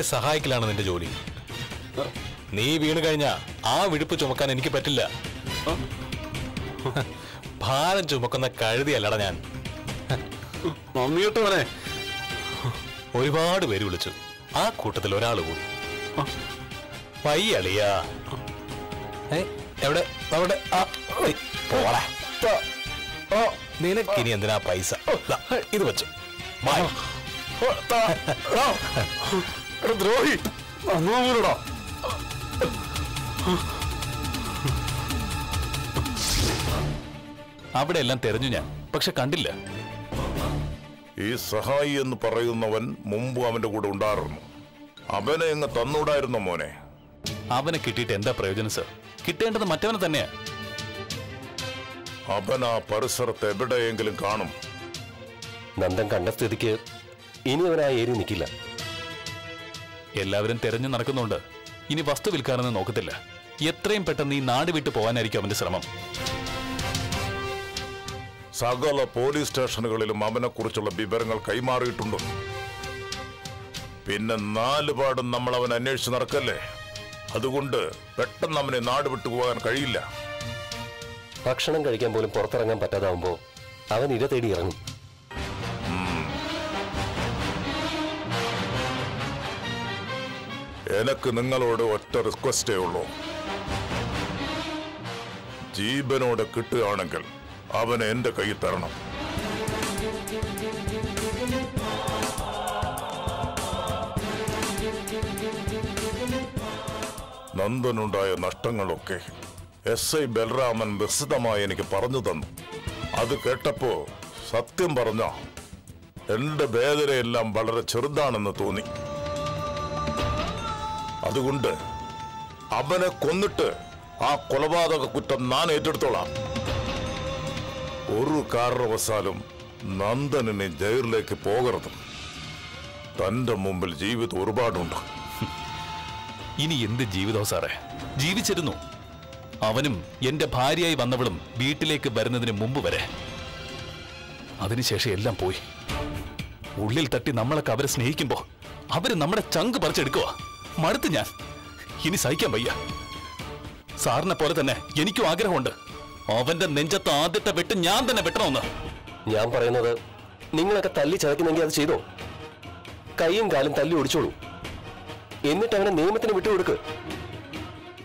എന്നെ സഹായിക്കലാണ് നിന്റെ ജോലി. നീ വീണ് കഴിഞ്ഞാ ആ വിഴുപ്പ് ചുമക്കാൻ എനിക്ക് പറ്റില്ല. ഭാരം ചുമക്കുന്ന കഴുതിയല്ലട ഞാൻ. ഒരുപാട് പേര് വിളിച്ചു. ആ കൂട്ടത്തിൽ ഒരാൾ കൂടി. വയ്യളിയാ. എവിടെ? അവിടെ. ഓ നിനക്കിനി എന്തിനാ പൈസ? ഇത് വെച്ചു. ദ്രോഹി അങ്ങോടാ അവിടെ എല്ലാം തെരഞ്ഞു ഞാൻ പക്ഷെ കണ്ടില്ല. ഈ സഹായി എന്ന് പറയുന്നവൻ മുമ്പ് അവന്റെ കൂടെ ഉണ്ടായിരുന്നു. അവനെ എങ്ങ് തന്നൂടായിരുന്നു മോനെ. അവനെ കിട്ടിയിട്ട് എന്താ പ്രയോജനം സർ? കിട്ടേണ്ടത് മറ്റവനെ തന്നെയാ. അവൻ ആ പരിസരത്ത് എവിടെയെങ്കിലും കാണും. നന്ദൻ കണ്ട സ്ഥിതിക്ക് ഇനി അവൻ ആ ഏരി നിൽക്കില്ല എല്ലാവരും തെരഞ്ഞു നടക്കുന്നുണ്ട്. ഇനി വസ്തു വിൽക്കാനൊന്നും നോക്കത്തില്ല. എത്രയും പെട്ടെന്ന് ഈ നാട് വിട്ടു പോകാനായിരിക്കും അവന്റെ ശ്രമം. സകല പോലീസ് സ്റ്റേഷനുകളിലും അവനെക്കുറിച്ചുള്ള വിവരങ്ങൾ കൈമാറിയിട്ടുണ്ട്? പിന്നെ നാലുപാടും നമ്മൾ അവൻ അന്വേഷിച്ച് നടക്കല്ലേ? അതുകൊണ്ട് പെട്ടെന്ന് അവനെ നാട് വിട്ടു പോകാൻ കഴിയില്ല. ഭക്ഷണം കഴിക്കാൻ പോലും പുറത്തിറങ്ങാൻ പറ്റാതാവുമ്പോൾ അവൻ ഇര തേടി ഇറങ്ങും. എനക്ക് നിങ്ങളോട് ഒറ്റ റിക്വസ്റ്റേ ഉള്ളൂ. ജീവനോടെ കിട്ടുകയാണെങ്കിൽ അവനെ എന്റെ കയ്യിൽ തരണം. നന്ദനുണ്ടായ നഷ്ടങ്ങളൊക്കെ എസ് ഐ ബലരാമൻ വിശദമായി എനിക്ക് പറഞ്ഞു തന്നു. അത് കേട്ടപ്പോ സത്യം പറഞ്ഞ എന്റെ വേദനയെല്ലാം വളരെ ചെറുതാണെന്ന് തോന്നി. അതുകൊണ്ട് അവനെ കൊന്നിട്ട് ആ കൊലപാതക കുറ്റം ഞാൻ ഏറ്റെടുത്തോളാം. ഒരു കാരണവശാലും നന്ദനെ ജയിലിലേക്ക് പോകരുത്. തന്റെ മുമ്പിൽ ജീവിതം ഒരുപാടുണ്ട്. ഇനി എന്ത് ജീവിതം സാറേ? ജീവിച്ചിരുന്നു. അവനും എന്റെ ഭാര്യയായി വന്നവളും വീട്ടിലേക്ക് വരുന്നതിന് മുമ്പ് വരെ. അതിനുശേഷം എല്ലാം പോയി. ഉള്ളിൽ തട്ടി നമ്മളൊക്കെ അവരെ സ്നേഹിക്കുമ്പോ അവർ നമ്മുടെ ചങ്ക് പറിച്ചെടുക്കുക മടുത്ത് ഞാൻ. ഇനി സഹിക്കാൻ വയ്യ. സാറിനെ പോലെ തന്നെ എനിക്കും ആഗ്രഹമുണ്ട്. അവന്റെ നെഞ്ചത്ത് ആദ്യത്തെ വെട്ട് ഞാൻ തന്നെ വെട്ടണമെന്ന്. ഞാൻ പറയുന്നത് നിങ്ങളൊക്കെ തല്ലി ചതക്കുന്നെങ്കിൽ അത് ചെയ്തോ? കൈയും കാലും തല്ലി ഒടിച്ചോളൂ. എന്നിട്ട് അവനെ നിയമത്തിന് വിട്ടുകൊടുക്ക്.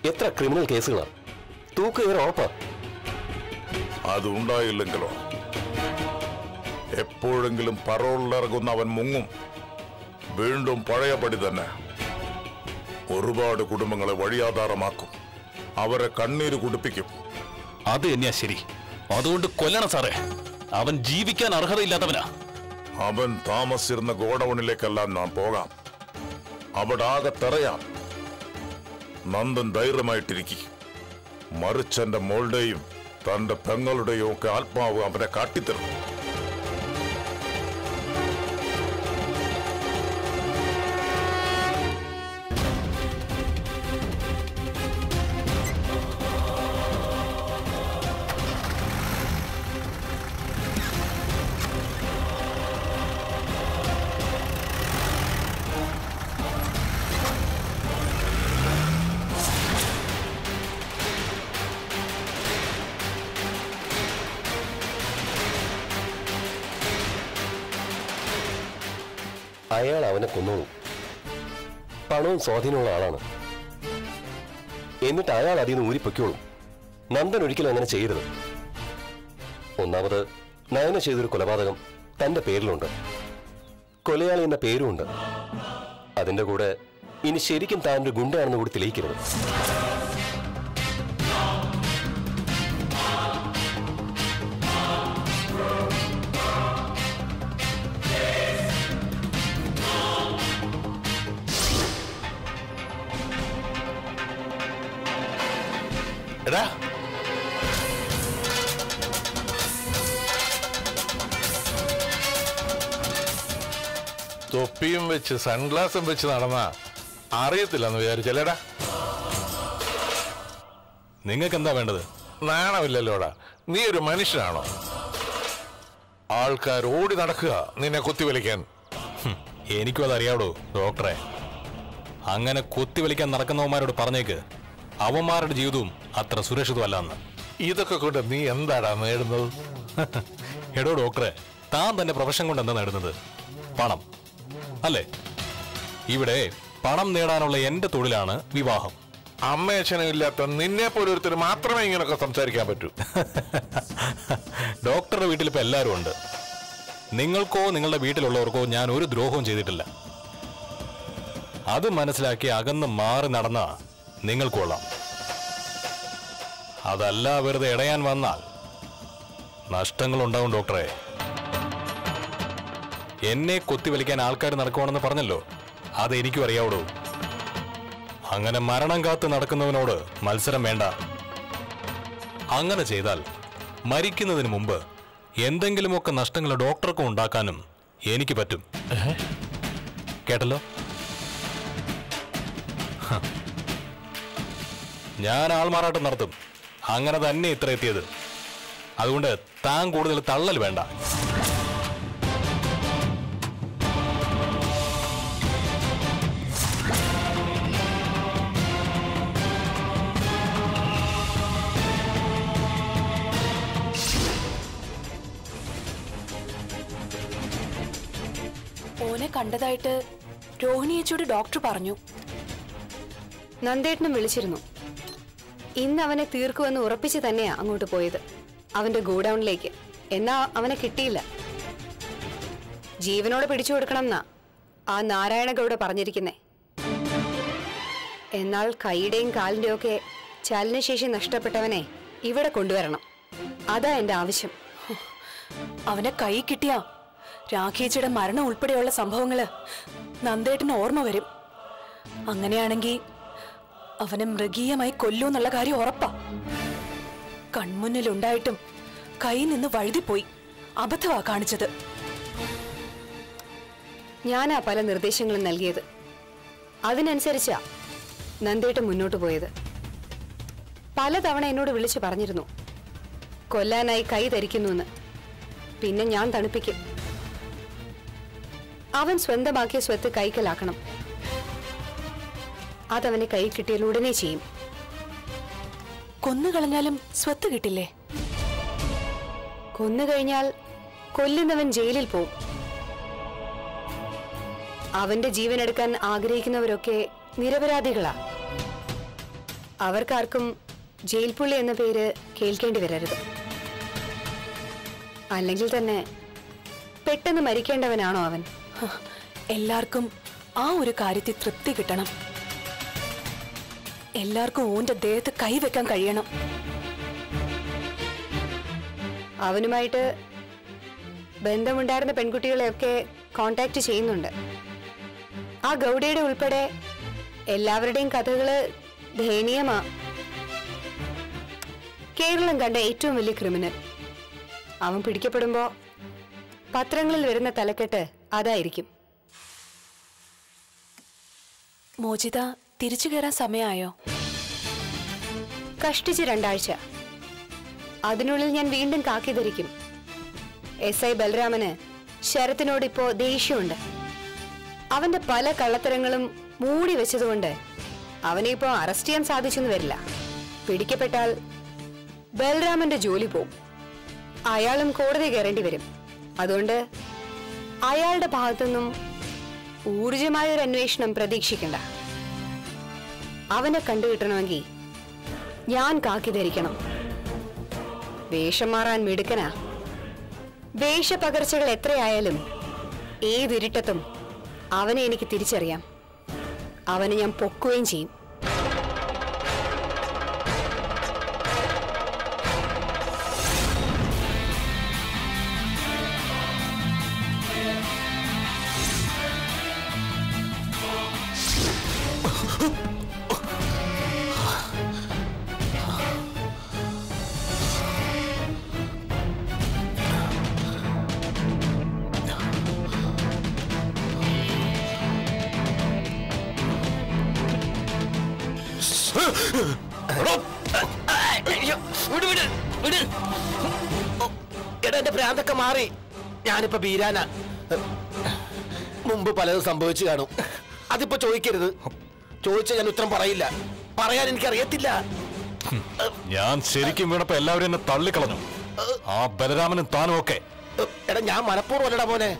എത്ര ക്രിമിനൽ കേസുകളാ. ഏറെ ഉറപ്പാ. അതുണ്ടായില്ലെങ്കിലോ? എപ്പോഴെങ്കിലും പറോളിലിറങ്ങുന്ന അവൻ മുങ്ങും. വീണ്ടും പഴയപടി തന്നെ. ഒരുപാട് കുടുംബങ്ങളെ വഴിയാധാരമാക്കും. അവരെ കണ്ണീര് കുടിപ്പിക്കും. അത് തന്നെയാ ശരി. അതുകൊണ്ട് കൊല്ലണം സാറേ. അവൻ ജീവിക്കാൻ അർഹതയില്ലാത്തവനാ. അവൻ താമസിച്ചിരുന്ന ഗോഡൌണിലേക്കെല്ലാം നാം പോകാം. അവിടെ ആകെ തെറയാം. നന്ദൻ ധൈര്യമായിട്ടിരിക്കും. മറിച്ചെന്റെ മോളുടെയും തന്റെ പെങ്ങളുടെയും ഒക്കെ ആത്മാവ് അവനെ കാട്ടിത്തരും. അയാൾ അവനെ കൊന്നോളൂ. പണവും സ്വാധീനമുള്ള ആളാണ്. എന്നിട്ട് അയാൾ അതിൽ നിന്ന് ഊരിപ്പൊയ്ക്കോളും. നന്ദൻ ഒരിക്കലും അങ്ങനെ ചെയ്യരുത്. ഒന്നാമത് നയന ചെയ്തൊരു കൊലപാതകം തന്റെ പേരിലുണ്ട്. കൊലയാളി എന്ന പേരുമുണ്ട്. അതിന്റെ കൂടെ ഇനി ശരിക്കും താൻ ഒരു ഗുണ്ടയാണെന്ന് കൂടി തെളിയിക്കരുത്. തൊപ്പിയും വെച്ച് സൺഗ്ലാസും വെച്ച് നടന്ന അറിയത്തില്ലെന്ന് വിചാരിച്ചല്ലേടാ? നിങ്ങൾക്ക് എന്താ വേണ്ടത്? നാണമില്ലല്ലോടാ. നീ ഒരു മനുഷ്യനാണോ? ആൾക്കാർ ഓടി നടക്കുക നിന്നെ കുത്തിവലിക്കാൻ. എനിക്കും അതറിയാവടോ ഡോക്ടറെ. അങ്ങനെ കുത്തിവലിക്കാൻ നടക്കുന്നവന്മാരോട് പറഞ്ഞേക്ക്. അവന്മാരുടെ ജീവിതവും അത്ര സുരക്ഷിതമല്ലെന്ന്. ഇതൊക്കെ കൊണ്ട് നീ എന്താടാ നേടുന്നത്? എടോ ഡോക്ടറെ താൻ തന്റെ പ്രൊഫഷൻ കൊണ്ട് എന്താ നേടുന്നത്? പണം. അല്ലേ? ഇവിടെ പണം നേടാനുള്ള എന്റെ തൊഴിലാണ് വിവാഹം. അമ്മയച്ഛനും ഇല്ലാത്ത നിന്നെ പോലൊരുത്തർ മാത്രമേ ഇങ്ങനൊക്കെ സംസാരിക്കാൻ പറ്റൂ. ഡോക്ടറുടെ വീട്ടിൽ ഇപ്പൊ എല്ലാവരും ഉണ്ട്. നിങ്ങൾക്കോ നിങ്ങളുടെ വീട്ടിലുള്ളവർക്കോ ഞാൻ ഒരു ദ്രോഹവും ചെയ്തിട്ടില്ല. അത് മനസ്സിലാക്കി അകന്ന് മാറി നടന്ന നിങ്ങൾക്കൊള്ളാം അതല്ല വെറുതെ ഇടയാൻ വന്നാൽ നഷ്ടങ്ങളുണ്ടാവും ഡോക്ടറെ. എന്നെ കൊത്തിവലിക്കാൻ ആൾക്കാർ നടക്കുവാണെന്ന് പറഞ്ഞല്ലോ. അത് എനിക്കും അറിയാവൂ അങ്ങനെ മരണം കാത്ത് നടക്കുന്നവനോട് മത്സരം വേണ്ട. അങ്ങനെ ചെയ്താൽ മരിക്കുന്നതിന് മുമ്പ് എന്തെങ്കിലുമൊക്കെ നഷ്ടങ്ങൾ ഡോക്ടർക്കും ഉണ്ടാക്കാനും എനിക്ക് പറ്റും. കേട്ടല്ലോ? ഞാൻ ആൾമാറാട്ടം നടത്തും. അങ്ങനെ തന്നെ ഇത്ര എത്തിയത്. അതുകൊണ്ട് താൻ കൂടുതൽ തള്ളൽ വേണ്ട. കണ്ടതായിട്ട് രോഹിണിയച്ചോട് ഡോക്ടർ പറഞ്ഞു. നന്ദേട്ടനും വിളിച്ചിരുന്നു. ഇന്ന് അവനെ തീർക്കുമെന്ന് ഉറപ്പിച്ച് തന്നെയാ അങ്ങോട്ട് പോയത്. അവന്റെ ഗോഡൌണിലേക്ക്. എന്നാ അവനെ കിട്ടിയില്ല. ജീവനോടെ പിടിച്ചു കൊടുക്കണം എന്നാ ആ നാരായണഗൗഡ പറഞ്ഞിരിക്കുന്നേ. എന്നാൽ കൈയുടെയും കാലിന്റെയും ഒക്കെ ചലനശേഷി നഷ്ടപ്പെട്ടവനെ ഇവിടെ കൊണ്ടുവരണം. അതാ എന്റെ ആവശ്യം. അവനെ കൈ കിട്ടിയാ രാഖേച്ചിയുടെ മരണം ഉൾപ്പെടെയുള്ള സംഭവങ്ങൾ നന്ദേട്ടന് ഓർമ്മ വരും. അങ്ങനെയാണെങ്കിൽ അവനെ മൃഗീയമായി കൊല്ലൂന്നുള്ള കാര്യം ഉറപ്പാ. കൺമുന്നിലുണ്ടായിട്ടും കൈ നിന്ന് വഴുതിപ്പോയി. അബദ്ധമാ കാണിച്ചത്. ഞാനാ പല നിർദ്ദേശങ്ങളും നൽകിയത്. അതിനനുസരിച്ചാ നന്ദേട്ട് മുന്നോട്ട് പോയത്. പലതവണ എന്നോട് വിളിച്ചു പറഞ്ഞിരുന്നു. കൊല്ലാനായി കൈ ധരിക്കുന്നുവെന്ന് പിന്നെ ഞാൻ തണുപ്പിക്കും. അവൻ സ്വന്തമാക്കിയ സ്വത്ത് കൈക്കലാക്കണം. അതവനെ കൈ കിട്ടിയാൽ ഉടനെ ചെയ്യും. കൊന്നുകളഞ്ഞാലും സ്വത്ത് കിട്ടില്ലേ? കൊന്നുകഴിഞ്ഞാൽ കൊല്ലുന്നവൻ ജയിലിൽ പോവും. അവന്റെ ജീവൻ എടുക്കാൻ ആഗ്രഹിക്കുന്നവരൊക്കെ നിരപരാധികളാ. അവർക്കാർക്കും ജയിൽ പുള്ളി എന്ന പേര് കേൾക്കേണ്ടി വരരുത്. അല്ലെങ്കിൽ തന്നെ പെട്ടെന്ന് മരിക്കേണ്ടവനാണോ അവൻ? എല്ലാവർക്കും ആ ഒരു കാര്യത്തിൽ തൃപ്തി കിട്ടണം. എല്ലാവർക്കും ഓന്റെ ദേഹത്ത് കൈവെക്കാൻ കഴിയണം. അവനുമായിട്ട് ബന്ധമുണ്ടായിരുന്ന പെൺകുട്ടികളെയൊക്കെ കോണ്ടാക്ട് ചെയ്യുന്നുണ്ട്. ആ ഗൗഡയുടെ ഉൾപ്പെടെ എല്ലാവരുടെയും കഥകൾ ദയനീയമാ. കേരളം കണ്ട ഏറ്റവും വലിയ ക്രിമിനൽ. അവൻ പിടിക്കപ്പെടുമ്പോ പത്രങ്ങളിൽ വരുന്ന തലക്കെട്ട് അതായിരിക്കും. മോചിത തിരിച്ചു കയറാൻ സമയമായോ കഷ്ടിച്ച് രണ്ടാഴ്ച. അതിനുള്ളിൽ ഞാൻ വീണ്ടും കാക്കി ധരിക്കും എസ് ഐ ബലരാമന് ശരത്തിനോട് ഇപ്പോ ദേഷ്യമുണ്ട്. അവന്റെ പല കള്ളത്തരങ്ങളും മൂടി വെച്ചതുകൊണ്ട് അവനെ ഇപ്പോ അറസ്റ്റ് ചെയ്യാൻ സാധിച്ചെന്ന് വരില്ല. പിടിക്കപ്പെട്ടാൽ ബലരാമന്റെ ജോലി പോവും. അയാളും കോടതി കയറേണ്ടി വരും. അതുകൊണ്ട് അയാളുടെ ഭാഗത്തുനിന്നും ഊർജമായ ഒരു അന്വേഷണം പ്രതീക്ഷിക്കണ്ട. അവനെ കണ്ടുകിട്ടണമെങ്കിൽ ഞാൻ കാക്കി ധരിക്കണം. വേഷം മാറാൻ മിടുക്കനാ. വേഷപകർച്ചകൾ എത്രയായാലും ഏതിരുട്ടത്തും അവനെ എനിക്ക് തിരിച്ചറിയാം. അവനെ ഞാൻ പൊക്കുകയും ചെയ്യും. എടാ. എന്റെ ഭ്രാന്തൊക്കെ മാറി. ഞാനിപ്പോ ബീരാന. മുമ്പ് പലതും സംഭവിച്ചു കാണും. അതിപ്പോ ചോദിക്കരുത്. ചോദിച്ച ഞാൻ ഉത്തരം പറയില്ല. പറയാൻ എനിക്ക് അറിയത്തില്ല ഞാൻ ശരിക്കും വീണപ്പോ എല്ലാവരും എന്നെ തള്ളിക്കളഞ്ഞു. ആ ബലരാമനും താനും ഒക്കെ. എടാ ഞാൻ മനഃപൂർവം അല്ലടാ മോനെ.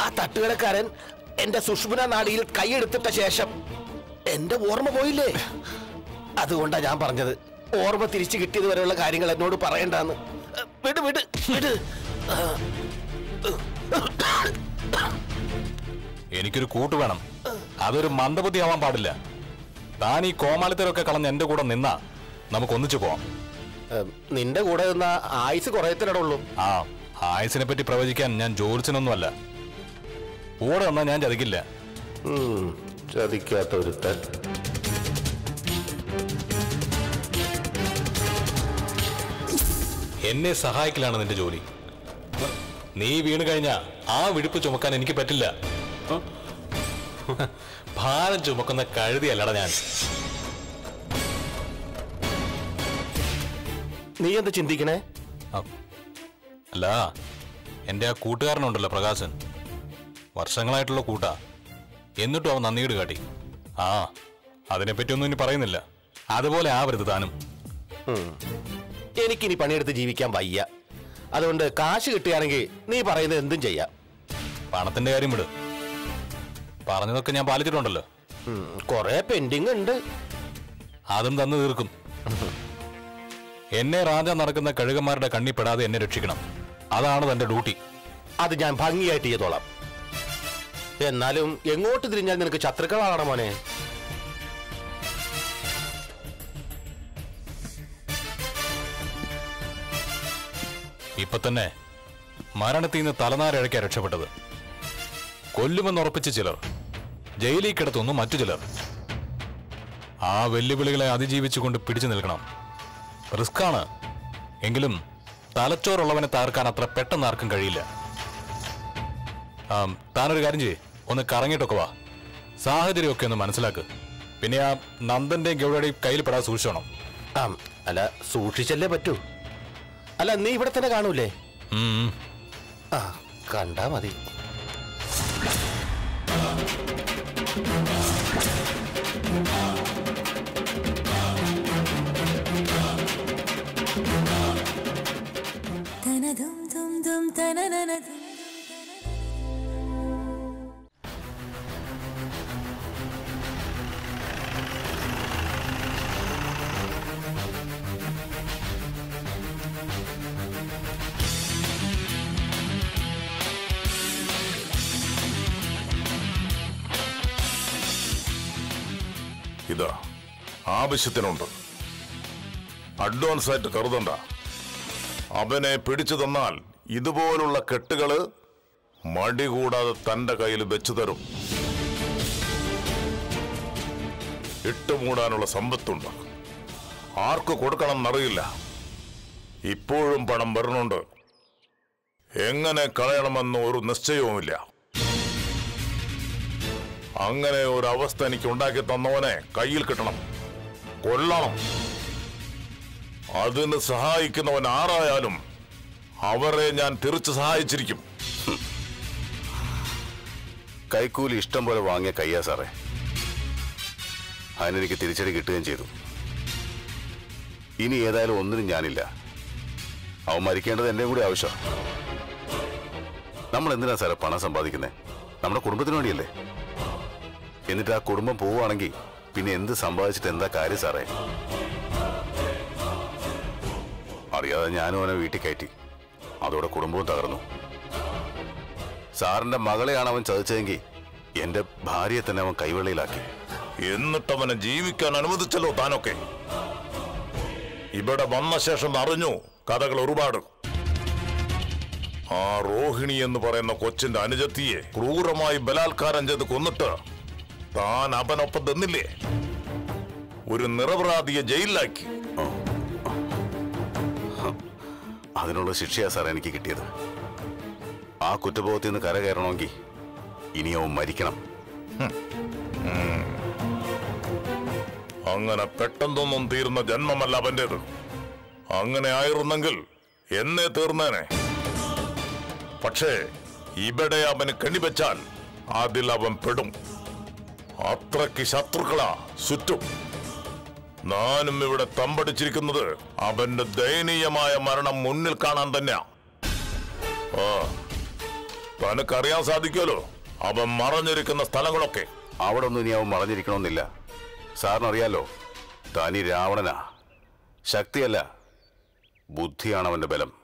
ആ തട്ടുകടക്കാരൻ എന്റെ സുഷ്മന നാടിയിൽ കൈയെടുത്തിട്ട ശേഷം എന്റെ ഓർമ്മ പോയില്ലേ? അതുകൊണ്ടാ ഞാൻ പറഞ്ഞത്. ഓർമ്മ തിരിച്ചു കിട്ടിയത് വരെയുള്ള കാര്യങ്ങൾ എന്നോട് പറയണ്ടെന്ന്. വിട് വിട് വിട്. എനിക്കൊരു കൂട്ട് വേണം. അതൊരു മന്ദബുദ്ധി ആവാൻ പാടില്ല. താൻ ഈ കോമാളിത്തരൊക്കെ കളഞ്ഞ് എന്റെ കൂടെ നിന്നാ നമുക്ക് ഒന്നിച്ചു പോവാം നിന്റെ കൂടെ നിന്ന ആയുസ് കുറയത്തിനടുള്ളൂ ആ ആയുസിനെ പറ്റി പ്രവചിക്കാൻ ഞാൻ ജോലിച്ചനൊന്നുമല്ല കൂടെ വന്നാൽ ഞാൻ ചതിക്കില്ല. ചതിക്കാത്ത ഒരുത്തൻ. എന്നെ സഹായിക്കലാണ് നിന്റെ ജോലി. നീ വീണ് കഴിഞ്ഞാ ആ വിടുപ്പ് ചുമക്കാൻ എനിക്ക് പറ്റില്ല. ഭാരം ചുമക്കുന്ന കഴുതിയല്ലട ഞാൻ. നീ എന്താ ചിന്തിക്കണേ? അല്ല എന്റെ ആ കൂട്ടുകാരനുണ്ടല്ലോ പ്രകാശൻ. വർഷങ്ങളായിട്ടുള്ള കൂട്ടാ. എന്നിട്ടും അവൻ നന്ദിയോട് കാട്ടി. ആ അതിനെപ്പറ്റി ഒന്നും ഇനി പറയുന്നില്ല. അതുപോലെ ആവരുത് താനും. എനിക്കിനി പണിയെടുത്ത് ജീവിക്കാൻ വയ്യ. അതുകൊണ്ട് കാശ് കിട്ടുകയാണെങ്കിൽ നീ പറയുന്നത് എന്തും ചെയ്യാം. പണത്തിന്റെ കാര്യം വിട്. പറഞ്ഞതൊക്കെ ഞാൻ പാലിച്ചിട്ടുണ്ടല്ലോ. കൊറേ പെൻഡിങ് ഉണ്ട്. അതും തന്നു തീർക്കും. എന്നെ റാജ നടക്കുന്ന കഴുകന്മാരുടെ കണ്ണിപ്പെടാതെ എന്നെ രക്ഷിക്കണം. അതാണ് തന്റെ ഡ്യൂട്ടി. അത് ഞാൻ ഭംഗിയായിട്ട് ചെയ്തോളാം. എന്നാലും എങ്ങോട്ട് തിരിഞ്ഞാൽ നിനക്ക് ശത്രുക്കളാണ് മോനെ? ഇപ്പൊ തന്നെ മരണത്തിൽ നിന്ന് തലനാരഴയ്ക്ക രക്ഷപ്പെട്ടത്. കൊല്ലുമെന്ന് ഉറപ്പിച്ച ചിലർ ജയിലിൽ കിടത്തുന്നു മറ്റു ചിലർ. ആ വെല്ലുവിളികളെ അതിജീവിച്ചുകൊണ്ട് പിടിച്ചു നിൽക്കണം. റിസ്ക്കാണ്. എങ്കിലും തലച്ചോറുള്ളവനെ താർക്കാൻ അത്ര പെട്ടെന്ന് ആർക്കും കഴിയില്ല. താനൊരു കാര്യം ചെയ്യേ. ഒന്ന് കറങ്ങിയിട്ടൊക്കെ വാ. സാഹചര്യമൊക്കെ ഒന്ന് മനസ്സിലാക്ക്. പിന്നെ ആ നന്ദന്റെയും ഗൗഡയുടെയും കയ്യിൽ പെടാതെ സൂക്ഷിച്ചോണം. ആ അല്ല സൂക്ഷിച്ചല്ലേ പറ്റൂ? അല്ല നീ ഇവിടെ തന്നെ കാണൂലേ. ആ കണ്ടാ മതി. ആവശ്യത്തിനുണ്ട്. അഡ്വാൻസ് ആയിട്ട് കരുതണ്ട. അവനെ പിടിച്ചു തന്നാൽ ഇതുപോലുള്ള കെട്ടുകൾ മടി കൂടാതെ തന്റെ കയ്യിൽ വെച്ചു തരും. ഇട്ടുമൂടാനുള്ള സമ്പത്തുണ്ട്. ആർക്ക് കൊടുക്കണം എന്നറിയില്ല ഇപ്പോഴും പണം വരണുണ്ട് എങ്ങനെ കളയണമെന്ന് ഒരു നിശ്ചയവുമില്ല. അങ്ങനെ ഒരു എനിക്ക് ഉണ്ടാക്കി തന്നവനെ കയ്യിൽ കിട്ടണം. കൊല്ലണം അതിന് സഹായിക്കുന്നവൻ ആരായാലും അവരെ ഞാൻ തിരിച്ചു സഹായിച്ചിരിക്കും. കൈക്കൂലി ഇഷ്ടം പോലെ വാങ്ങിയ കയ്യാ സാറേ. അതിനെനിക്ക് തിരിച്ചടി കിട്ടുകയും ചെയ്തു. ഇനി ഏതായാലും ഒന്നിനും ഞാനില്ല. അവൻ മരിക്കേണ്ടത് എന്റെയും കൂടി ആവശ്യം. നമ്മൾ എന്തിനാ സാറേ പണം സമ്പാദിക്കുന്നത് നമ്മുടെ കുടുംബത്തിന് വേണ്ടിയല്ലേ? എന്നിട്ട് ആ കുടുംബം പോവുകയാണെങ്കിൽ പിന്നെ എന്ത് സമ്പാദിച്ചിട്ട് എന്താ കാര്യം സാറേ? അറിയാതെ ഞാനും അവനെ വീട്ടിൽ കയറ്റി. അതോടെ കുടുംബവും തകർന്നു. സാറിന്റെ മകളെയാണ് അവൻ ചതിച്ചതെങ്കിൽ എന്റെ ഭാര്യയെ തന്നെ അവൻ കൈവെള്ളിയിലാക്കി. എന്നിട്ട് അവനെ ജീവിക്കാൻ അനുവദിച്ചല്ലോ താനൊക്കെ. ഇവിടെ വന്ന ശേഷം അറിഞ്ഞു കഥകൾ ഒരുപാട്. ആ റോഹിണി എന്ന് പറയുന്ന കൊച്ചിന്റെ അനുജത്തിയെ ക്രൂരമായി ബലാത്കാരം ചെയ്ത് കൊന്നിട്ട് താൻ അവനൊപ്പം തന്നില്ലേ ഒരു നിറപ്രാതിയെ ജയിലിലാക്കി. അതിനുള്ള ശിക്ഷയാ സാർ എനിക്ക് കിട്ടിയത്. ആ കുറ്റബോധത്തിൽ നിന്ന് കരകയറണമെങ്കിൽ ഇനി അവൻ മരിക്കണം. അങ്ങനെ പെട്ടെന്നൊന്നും തീർന്ന ജന്മമല്ല അവന്റേത്. അങ്ങനെ ആയിരുന്നെങ്കിൽ എന്നെ തീർന്നേനെ. പക്ഷേ ഇവിടെ അവന് കെണിവെച്ചാൽ അതിൽ അവൻ പെടും. അത്രയ്ക്ക് ശത്രുക്കളാ. ചുറ്റും. നാനും ഇവിടെ തമ്പടിച്ചിരിക്കുന്നത് അവന്റെ ദയനീയമായ മരണം മുന്നിൽ കാണാൻ തന്നെയാ. തനക്കറിയാൻ സാധിക്കുമല്ലോ. അവൻ മറഞ്ഞിരിക്കുന്ന സ്ഥലങ്ങളൊക്കെ. അവിടെ ഒന്നും ഇനി അവൻ മറഞ്ഞിരിക്കണമെന്നില്ല. സാറിനറിയാലോ തനി രാവണനാ. ശക്തിയല്ല ബുദ്ധിയാണ് അവന്റെ ബലം.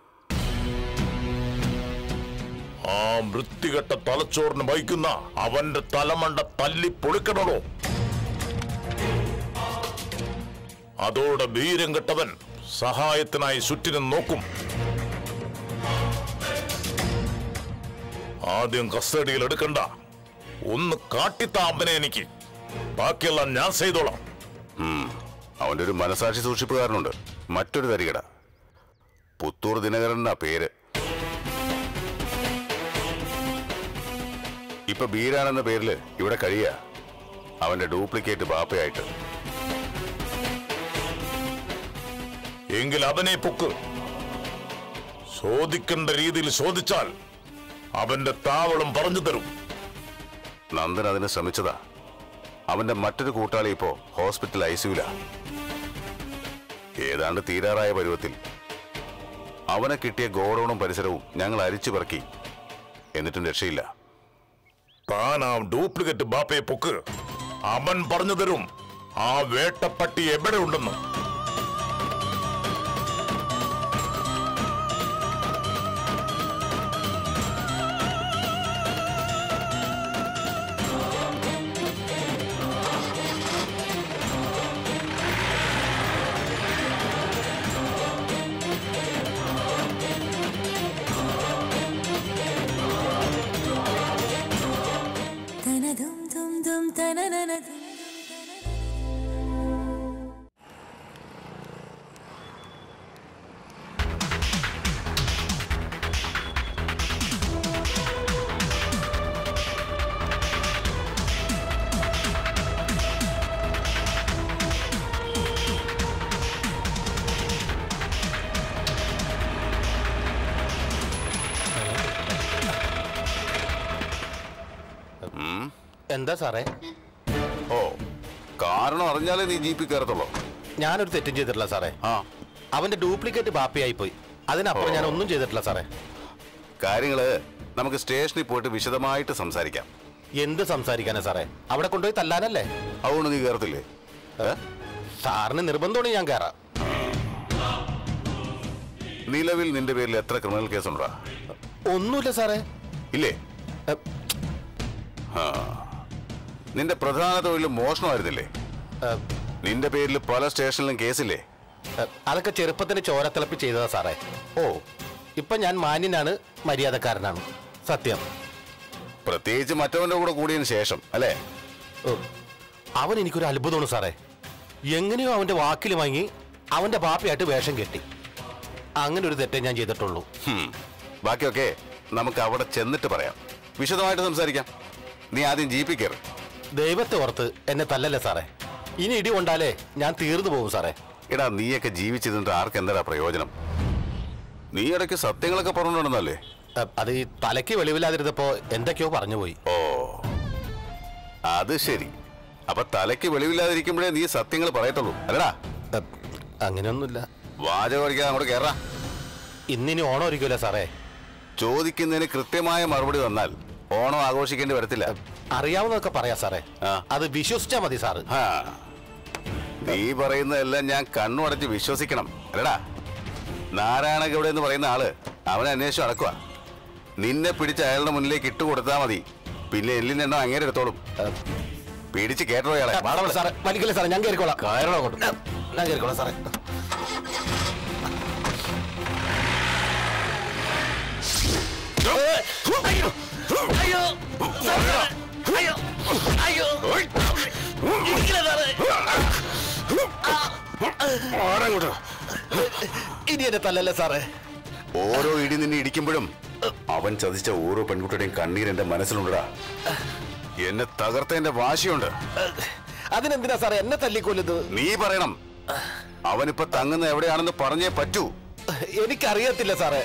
ആ വൃത്തികെട്ട തലച്ചോറിന് വഹിക്കുന്ന അവന്റെ തലമണ്ട തല്ലി പൊളിക്കണോ അതോടെ വീരം കെട്ടവൻ സഹായത്തിനായി ചുറ്റിനും നോക്കും. ആദ്യം കസ്റ്റഡിയിൽ എടുക്കണ്ട. ഒന്ന് കാട്ടിത്ത അമ്പനെ എനിക്ക്. ബാക്കിയെല്ലാം ഞാൻ ചെയ്തോളാം. അവന്റെ ഒരു മനസാക്ഷി സൂക്ഷിപ്പുകാരനുണ്ട്. മറ്റൊരു തരികട. പുത്തൂർ ദിനകരനാ പേര്. ഇപ്പൊ എന്ന പേരിൽ ഇവിടെ കഴിയ. അവന്റെ ഡ്യൂപ്ലിക്കേറ്റ് ബാപ്പയായിട്ട്. എങ്കിൽ അവനെ പൊക്ക്. ചോദിക്കേണ്ട രീതിയിൽ ചോദിച്ചാൽ അവന്റെ താവളം പറഞ്ഞു തരും. നന്ദൻ അതിന് ശ്രമിച്ചതാ. അവന്റെ മറ്റൊരു കൂട്ടാളി ഇപ്പോ ഹോസ്പിറ്റൽ ഐസിയുല. ഏതാണ്ട് തീരാറായ പരുവത്തിൽ അവനെ കിട്ടിയ ഗോഡൌണും പരിസരവും ഞങ്ങൾ അരിച്ചു പറക്കി. എന്നിട്ടും രക്ഷയില്ല. താൻ ആ ഡ്യൂപ്ലിക്കേറ്റ് ബാപ്പയെ പൊക്ക്. അവൻ പറഞ്ഞു തരും ആ വേട്ടപ്പട്ടി എവിടെ ഉണ്ടെന്ന്. എന്താ സാറേ? ഓ കാരണം അറിഞ്ഞാലേ നീ ജീപ്പിൽ കയറത്തുള്ളൂ. ഞാനൊരു തെറ്റും ചെയ്തിട്ടില്ല സാറേ. ആ. അവന്റെ ഡ്യൂപ്ലിക്കേറ്റ് ബാപ്പിയായി പോയി അതിനപ്പുറം ഞാൻ ഒന്നും ചെയ്തിട്ടില്ല സാറേ. കാര്യങ്ങൾ നമുക്ക് സ്റ്റേഷനിൽ പോയിട്ട് വിശദമായിട്ട് സംസാരിക്കാം. എന്ത് സംസാരിക്കാനാ സാറേ? അവിടെ കൊണ്ടുപോയി തല്ലാനല്ലേ? അതുകൊണ്ട് നീ കയറത്തില്ലേ? സാറിന് നിർബന്ധമാണ് ഞാൻ കയറാം. നിലവിൽ നിന്റെ പേരിൽ എത്ര ക്രിമിനൽ കേസുണ്ടാ? ഒന്നുമില്ല സാറേ. ഇല്ലേ? ആ. നിന്റെ പ്രധാന തൊഴിൽ മോഷണമായിരുന്നില്ലേ? നിന്റെ പേരിൽ പല സ്റ്റേഷനിലും കേസില്ലേ? അതൊക്കെ ചെറുപ്പത്തിന് ചോരത്തിളപ്പ് ചെയ്തതാ സാറേ. ഓ. ഇപ്പൊ ഞാൻ മാന്യനാണ് മര്യാദക്കാരനാണ്. സത്യം. പ്രത്യേകിച്ച് മറ്റവന്റെ കൂടെ കൂടിയതിന് ശേഷം അല്ലേ? അവൻ എനിക്കൊരു അത്ഭുതമാണ് സാറേ. എങ്ങനെയോ അവന്റെ വാക്കിൽ വാങ്ങി അവന്റെ ബാപ്പയായിട്ട് വേഷം കെട്ടി. അങ്ങനെ ഒരു തെറ്റേ ഞാൻ ചെയ്തിട്ടുള്ളൂ. ബാക്കിയൊക്കെ നമുക്ക് അവിടെ ചെന്നിട്ട് പറയാം. വിശദമായിട്ട് സംസാരിക്കാം. നീ ആദ്യം ജീപ്പിൽ കയറി. ദൈവത്തെ ഓർത്ത് എന്നെ തല്ലല്ലേ സാറേ? ഇനി ഇടി കൊണ്ടാലേ ഞാൻ തീർന്നു പോകും സാറേ. എടാ നീയൊക്കെ ജീവിച്ചിരുന്നിട്ട് ആർക്ക് എന്താ പ്രയോജനം? നീ ഇടയ്ക്ക് സത്യങ്ങളൊക്കെ പറഞ്ഞിട്ടുണ്ടെന്നല്ലേ? അത് ഈ തലയ്ക്ക് വെളിവില്ലാതിരുന്നപ്പോ എന്തൊക്കെയോ പറഞ്ഞു പോയി. ഓ അത് ശരി. അപ്പൊ തലയ്ക്ക് വെളിവില്ലാതിരിക്കുമ്പോഴേ നീ സത്യങ്ങൾ പറയത്തുള്ളൂ അല്ലടാ? അങ്ങനെയൊന്നുമില്ല. വാചകം അടിക്കാൻ അങ്ങോട്ട് കയറാ ഇന്നിനി ഓണം ഒരിക്കലോ സാറേ? ചോദിക്കുന്നതിന് കൃത്യമായ മറുപടി തന്നാൽ ഓണം ആഘോഷിക്കേണ്ടി വരത്തില്ല. അറിയാവുന്നതൊക്കെ പറയാ സാറേ. അത് വിശ്വസിച്ചാ മതി സാറ്. നീ പറയുന്നതെല്ലാം ഞാൻ കണ്ണു അടച്ച് വിശ്വസിക്കണം. അല്ലടാ നാരായണ ഗൗഡ എന്ന് പറയുന്ന ആൾ അവനെ അന്വേഷിച്ചു നടക്കുക നിന്നെ പിടിച്ച് അയാളുടെ മുന്നിലേക്ക് ഇട്ട് കൊടുത്താൽ മതി. പിന്നെ എല്ലിന്റെ എണ്ണം അങ്ങനെ എടുത്തോളും. പിടിച്ച് കേട്ടോ അയാളെ സാറേ വലിക്കല്ലേ സാറേ ഞാൻ കയറിക്കോളാം. കയറണം അങ്ങോട്ട്? ഞാൻ കയറിക്കോളാം സാറേ ഇനി എന്നെ തല്ലല്ലേ സാറേ? ഓരോ ഇടി നിന്നെ ഇടിക്കുമ്പോഴും അവൻ ചതിച്ച ഓരോ പെൺകുട്ടിയുടെയും കണ്ണീർ എന്റെ മനസ്സിലുണ്ടടാ. എന്നെ തകർത്തതിന്റെ വാശിയുണ്ട്. അതിനെന്തിനാ സാറേ എന്നെ തല്ലിക്കൊല്ലുന്നത്? നീ പറയണം. അവനിപ്പോ തങ്ങുന്ന എവിടെയാണെന്ന് പറഞ്ഞേ പറ്റൂ. എനിക്കറിയത്തില്ല സാറേ.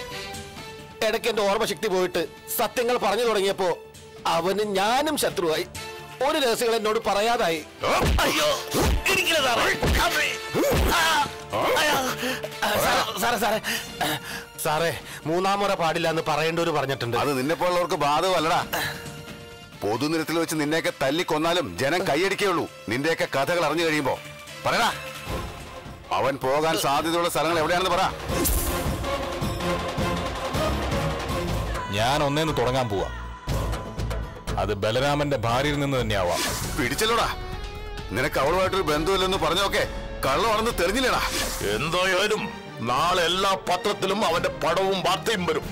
ഇടയ്ക്ക് എന്റെ ഓർമ്മശക്തി പോയിട്ട് സത്യങ്ങൾ പറഞ്ഞു തുടങ്ങിയപ്പോ അവന് ഞാനും ശത്രുവായി. ഒരു രഹസ്യങ്ങൾ എന്നോട് പറയാതായി. അയ്യോ സാറേ. സാറേ, സാറേ പാടില്ല എന്ന് പറയേണ്ടവര് പറഞ്ഞിട്ടുണ്ട്. അത് നിന്നെ പോലുള്ളവർക്ക് ബാധകമല്ലടാ. പൊതുനിരത്തിൽ വെച്ച് നിന്നെയൊക്കെ തല്ലിക്കൊന്നാലും ജനം കൈയടിക്കേയുള്ളൂ നിന്റെയൊക്കെ കഥകൾ അറിഞ്ഞു കഴിയുമ്പോ. പറയടാ. അവൻ പോകാൻ സാധ്യതയുള്ള സ്ഥലങ്ങൾ എവിടെയാണെന്ന് പറ. ഞാൻ ഒന്നേന്ന് തുടങ്ങാൻ പോവാ. അത് ബലരാമന്റെ ഭാര്യയിൽ നിന്ന് തന്നെയാവാം. പിടിച്ചല്ലോടാ. നിനക്ക് അവളുമായിട്ടൊരു ബന്ധമില്ലെന്ന് പറഞ്ഞൊക്കെ കള്ളമാണെന്ന് തെരഞ്ഞില്ലടാ എന്തായാലും നാളെ എല്ലാ പത്രത്തിലും അവന്റെ പടവും വാർത്തയും വരും.